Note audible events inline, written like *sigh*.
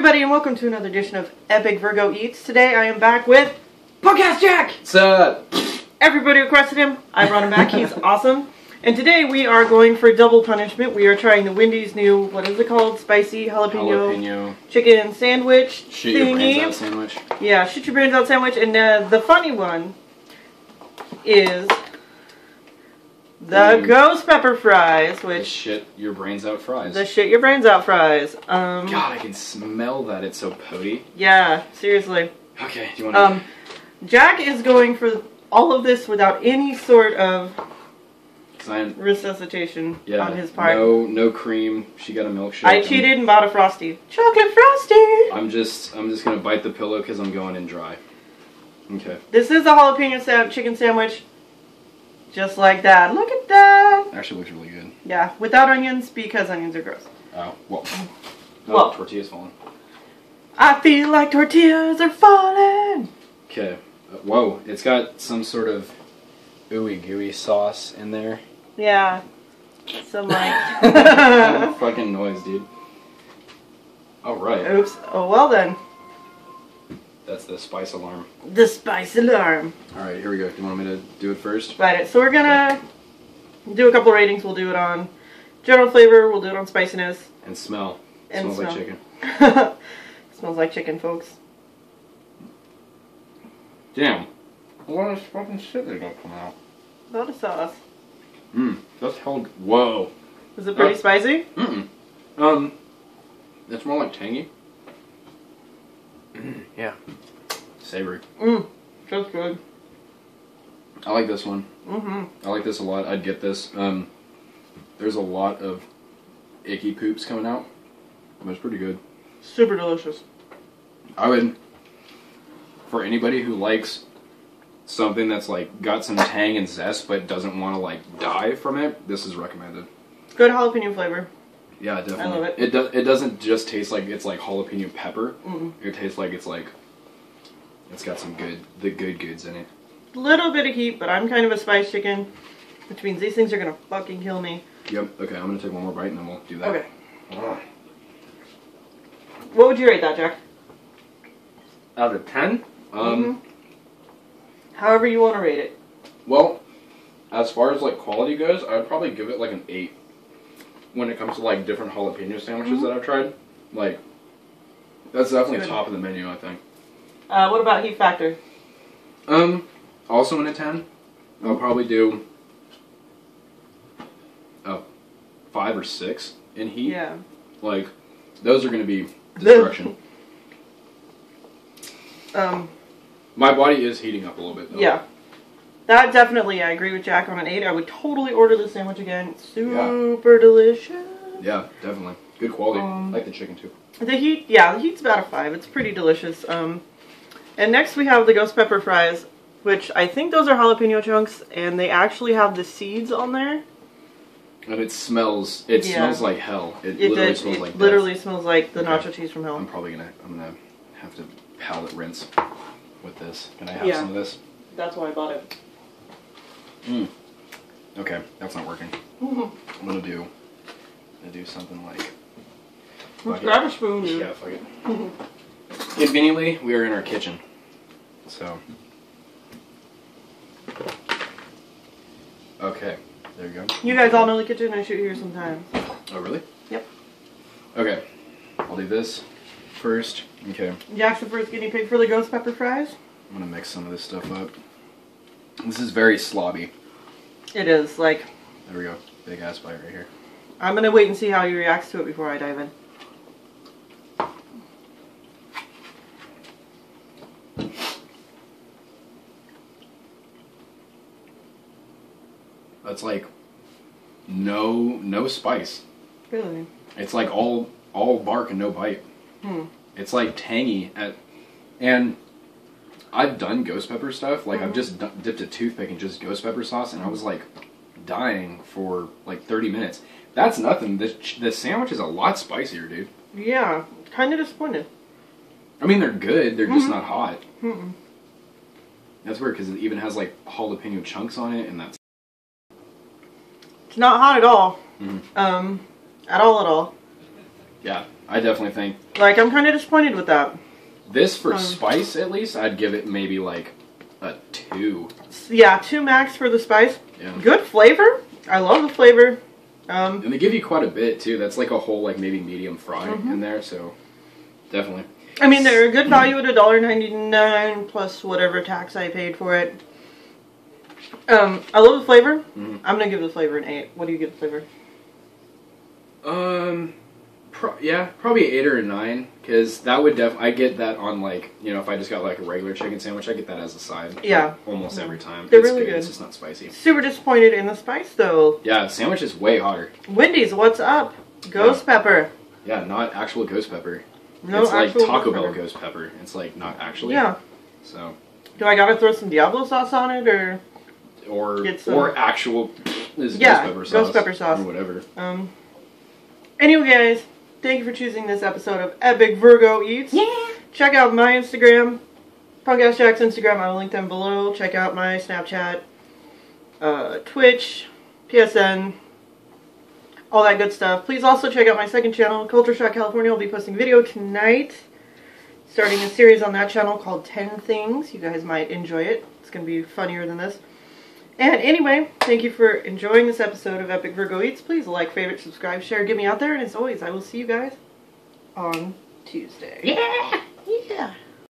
everybody, and welcome to another edition of Epic Virgo Eats. Today I am back with Punkass Jack! What's up? Everybody requested him. I brought him back. He's *laughs* awesome. And today we are going for double punishment. We are trying the Wendy's new, what is it called? Spicy jalapeno, Jalapeno. chicken sandwich Shoot your brains out sandwich. Yeah, shoot your brains out sandwich. And uh, the funny one is the ghost pepper fries, The which shit your brains out fries. the shit your brains out fries. Um, God, I can smell that. It's so potty. yeah, seriously. Okay, do you want to? Um, Jack is going for all of this without any sort of resuscitation yeah. on his part. No, no cream. She got a milkshake. I cheated and bought a frosty, chocolate frosty. I'm just, I'm just gonna bite the pillow because I'm going in dry. Okay. This is a jalapeno chicken sandwich, just like that. Look at that. Actually, looks really good. Yeah, without onions because onions are gross. Oh, well. Oh, Well. tortilla's falling. I feel like tortillas are falling. Okay. Uh, whoa, it's got some sort of ooey gooey sauce in there. Yeah, some What *laughs* like. *laughs* fucking noise, dude. All right. Oops. Oh well then. That's the spice alarm. The spice alarm. All right, here we go. Do you want me to do it first? Right. So we're gonna do a couple ratings. We'll do it on general flavor. We'll do it on spiciness. And smell. And Smells like chicken. *laughs* Smells like chicken, folks. Damn. What is fucking shit they got come out? A sauce. Mmm. That's held. Whoa. Is it pretty Uh, spicy? Mm. Um. It's more like tangy. Mm, yeah. Savory. Mmm. Just good. I like this one. Mm-hmm. I like this a lot. I'd get this. Um. There's a lot of icky poops coming out. But it's pretty good. Super delicious. I would. For anybody who likes something that's like got some tang and zest but doesn't want to like die from it, this is recommended. Good jalapeno flavor. Yeah, definitely. I love it. It does. It doesn't just taste like it's like jalapeno pepper. Mm. It tastes like it's like it's got some good the good goods in it. Little bit of heat, but I'm kind of a spice chicken, which means these things are gonna fucking kill me. Yep. Okay, I'm gonna take one more bite and then we'll do that. Okay. Ah. What would you rate that, Jack? Out of ten. Um. Mhm. However you want to rate it. Well, as far as like quality goes, I'd probably give it like an eight. When it comes to like different jalapeno sandwiches Mhm. that I've tried, like that's definitely top of the menu. I think. Uh, what about heat factor? Um, also in a ten, I'll probably do a five or six in heat. Yeah. Like those are gonna be *laughs* destruction. Um. My body is heating up a little bit. Though. Yeah. That definitely, I agree with Jack on an eight. I would totally order this sandwich again. Super delicious. Yeah, definitely. Good quality. Um, like the chicken too. The heat, yeah, the heat's about a five. It's pretty delicious. Um, and next we have the ghost pepper fries, which I think those are jalapeno chunks, and they actually have the seeds on there. And it smells. It Yeah. smells like hell. It, It, literally did- smells it like death. literally smells like the Okay. nacho cheese from hell. I'm probably gonna I'm gonna have to palate rinse with this. Can I have Yeah. some of this? That's why I bought it. Mm. Okay, that's not working. Mm-hmm. I'm gonna do I'm gonna do something like Let's grab a spoon, dude. yeah, fuck it. Mm-hmm. Conveniently, we are in our kitchen, so okay, there you go. You guys all know the kitchen. I shoot here sometimes. Oh really? Yep. Okay, I'll do this first. Okay, Jack's the first guinea pig for the ghost pepper fries. I'm gonna mix some of this stuff up. This is very slobby. It is like There we go. Big ass bite right here. I'm gonna wait and see how he reacts to it before I dive in. That's like no no spice. Really? It's like all all bark and no bite. Hmm. It's like tangy at and I've done ghost pepper stuff. Like I've Mhm. just d- dipped a toothpick in just ghost pepper sauce, and I was like dying for like 30 minutes. That's nothing. The the sandwich is a lot spicier, dude. Yeah. Kind of disappointed. I mean, they're good. They're just Mhm. not hot. Mm-mm. That's weird because it even has like jalapeno chunks on it, and that's It's not hot at all. Mhm. Um, at all, at all. yeah. I definitely think Like I'm kind of disappointed with that. This for Um, spice at least, I'd give it maybe like a two. Yeah, two max for the spice. Yeah. Good flavor. I love the flavor. Um, And they give you quite a bit too. That's like a whole like maybe medium fry Mm-hmm. in there, so definitely. I mean, they're a good value at $1.99 plus whatever tax I paid for it. Um, I love the flavor. Mhm. I'm gonna give the flavor an eight. What do you give the flavor? Um, pro- yeah, probably eight or nine, because that would def. I get that on like you know if I just got like a regular chicken sandwich, I get that as a side. like, Yeah. almost every time. They're It's really good. It's just not spicy. Super disappointed in the spice though. Yeah, sandwich is way hotter. Wendy's, what's up? Ghost pepper. Yeah, not actual ghost pepper. No it's like Taco ghost Bell pepper. ghost pepper. It's like not actually. Yeah. So Do I gotta throw some Diablo sauce on it or? or Get some- or actual is Yeah, ghost pepper ghost pepper sauce. or whatever. Um. Anyway, guys, thank you for choosing this episode of Epic Virgo Eats. Yeah. Check out my Instagram, Punkass Jack's Instagram. I will link them below. Check out my Snapchat, uh, Twitch, PSN, all that good stuff. Please also check out my second channel, Culture Shock California. I'll be posting video tonight, starting a series on that channel called 10 Things. You guys might enjoy it. It's going to be funnier than this. And anyway, thank you for enjoying this episode of Epic Virgo Eats. Please like, favorite, subscribe, share, get me out there. And as always, I will see you guys on Tuesday. Yeah. Yeah.